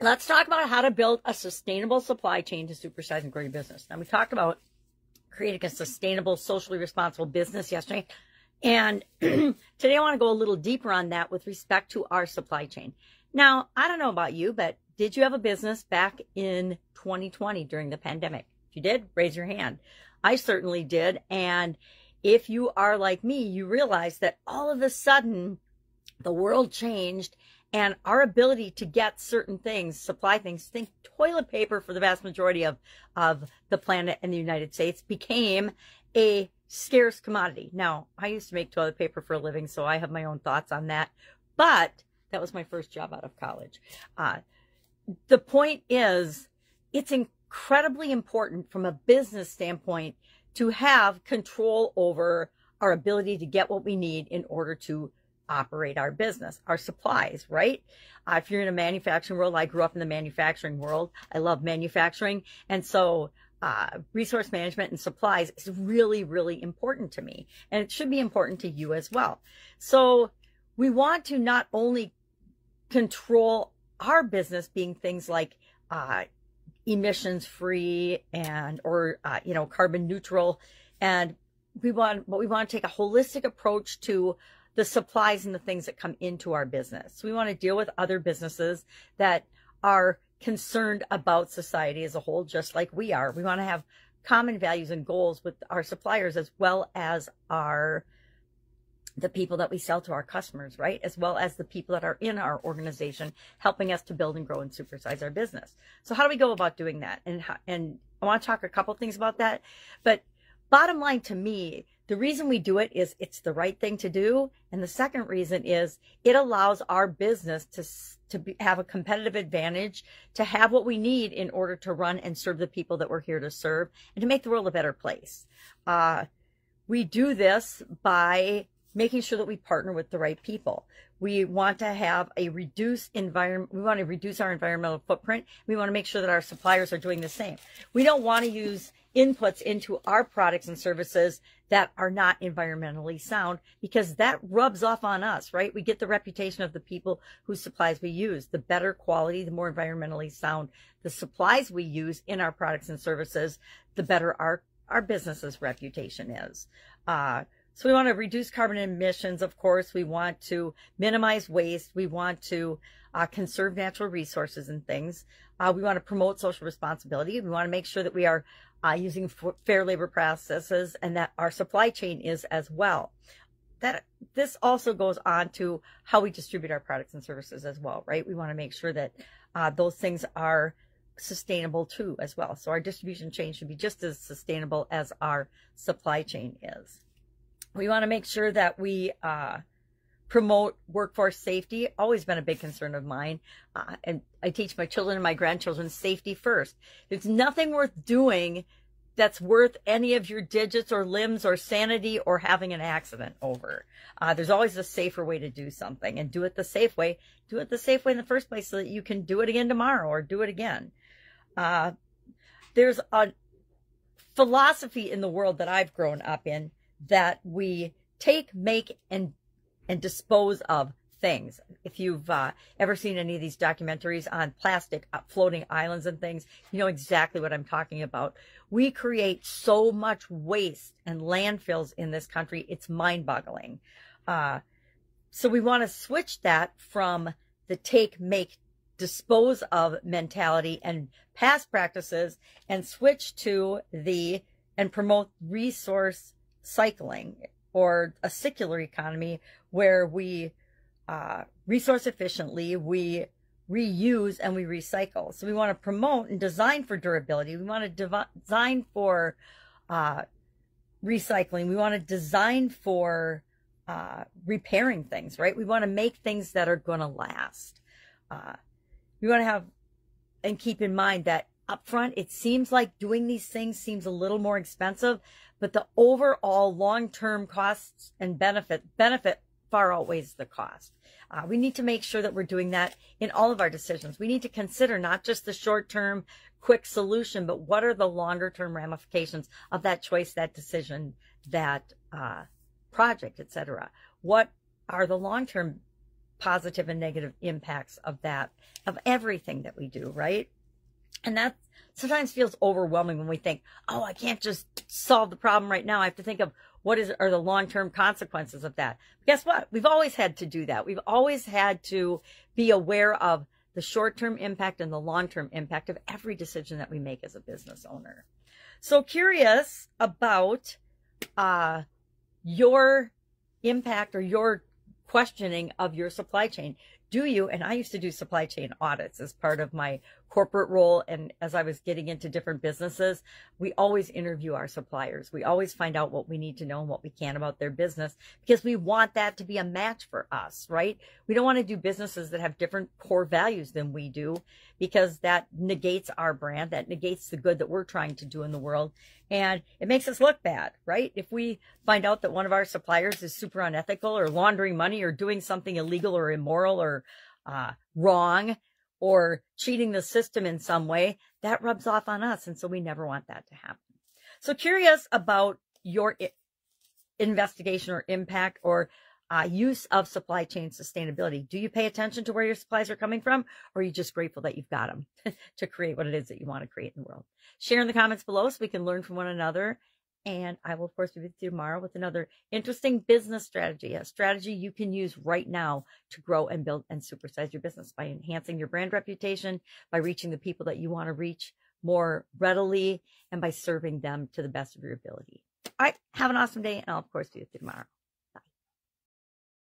let's talk about how to build a sustainable supply chain to supersize and grow your business. Now, we talked about creating a sustainable, socially responsible business yesterday. And today I want to go a little deeper on that with respect to our supply chain. Now, I don't know about you, but did you have a business back in 2020 during the pandemic? If you did, raise your hand. I certainly did. And if you are like me, you realize that all of a sudden the world changed and our ability to get certain things, supply things, think toilet paper for the vast majority of, of the planet and the United States became a scarce commodity. Now, I used to make toilet paper for a living, so I have my own thoughts on that. But that was my first job out of college. Uh, the point is, it's incredibly important from a business standpoint to have control over our ability to get what we need in order to operate our business, our supplies, right? Uh, if you're in a manufacturing world, I grew up in the manufacturing world. I love manufacturing. And so, uh, resource management and supplies is really, really important to me. And it should be important to you as well. So we want to not only control our business being things like, uh, emissions free and, or, uh, you know, carbon neutral. And we want, but we want to take a holistic approach to the supplies and the things that come into our business. We want to deal with other businesses that are concerned about society as a whole, just like we are. We want to have common values and goals with our suppliers as well as our the people that we sell to our customers, right? As well as the people that are in our organization helping us to build and grow and supersize our business. So how do we go about doing that? And and I want to talk a couple things about that, but bottom line to me the reason we do it is it's the right thing to do. And the second reason is it allows our business to, to be, have a competitive advantage, to have what we need in order to run and serve the people that we're here to serve and to make the world a better place. Uh, we do this by making sure that we partner with the right people. We want to have a reduced environment. We want to reduce our environmental footprint. We want to make sure that our suppliers are doing the same. We don't want to use inputs into our products and services that are not environmentally sound because that rubs off on us, right? We get the reputation of the people whose supplies we use. The better quality, the more environmentally sound the supplies we use in our products and services, the better our, our business's reputation is. Uh, so we want to reduce carbon emissions, of course. We want to minimize waste. We want to uh, conserve natural resources and things. Uh, we want to promote social responsibility. We want to make sure that we are uh, using fair labor processes and that our supply chain is as well. That this also goes on to how we distribute our products and services as well, right? We want to make sure that uh, those things are sustainable too as well. So our distribution chain should be just as sustainable as our supply chain is. We want to make sure that we uh, promote workforce safety. Always been a big concern of mine. Uh, and I teach my children and my grandchildren safety first. There's nothing worth doing that's worth any of your digits or limbs or sanity or having an accident over. Uh, there's always a safer way to do something and do it the safe way. Do it the safe way in the first place so that you can do it again tomorrow or do it again. Uh, there's a philosophy in the world that I've grown up in that we take, make, and and dispose of things. If you've uh, ever seen any of these documentaries on plastic uh, floating islands and things, you know exactly what I'm talking about. We create so much waste and landfills in this country. It's mind boggling. Uh, so we want to switch that from the take, make, dispose of mentality and past practices and switch to the and promote resource cycling or a circular economy where we uh, resource efficiently, we reuse and we recycle. So we want to promote and design for durability. We want to dev- design for uh, recycling. We want to design for uh, repairing things, right? We want to make things that are going to last. Uh, we want to have and keep in mind that upfront, it seems like doing these things seems a little more expensive, but the overall long-term costs and benefit benefit far outweighs the cost. Uh, we need to make sure that we're doing that in all of our decisions. We need to consider not just the short term, quick solution, but what are the longer term ramifications of that choice, that decision, that uh, project, etc. What are the long term positive and negative impacts of that, of everything that we do, right? And that sometimes feels overwhelming when we think, oh, I can't just solve the problem right now. I have to think of what is are the long-term consequences of that. But guess what? We've always had to do that. We've always had to be aware of the short-term impact and the long-term impact of every decision that we make as a business owner. So curious about uh, your impact or your questioning of your supply chain. Do you, and I used to do supply chain audits as part of my corporate role. And as I was getting into different businesses, we always interview our suppliers. We always find out what we need to know and what we can about their business because we want that to be a match for us, right? We don't want to do businesses that have different core values than we do because that negates our brand, that negates the good that we're trying to do in the world. And it makes us look bad, right? If we find out that one of our suppliers is super unethical or laundering money or doing something illegal or immoral or uh, wrong, or cheating the system in some way, that rubs off on us. And so we never want that to happen. So curious about your investigation or impact or uh, use of supply chain sustainability. Do you pay attention to where your supplies are coming from, or are you just grateful that you've got them to create what it is that you want to create in the world? Share in the comments below so we can learn from one another and I will, of course, be with you tomorrow with another interesting business strategy, a strategy you can use right now to grow and build and supersize your business by enhancing your brand reputation, by reaching the people that you want to reach more readily, and by serving them to the best of your ability. All right. Have an awesome day. And I'll, of course, be with you tomorrow.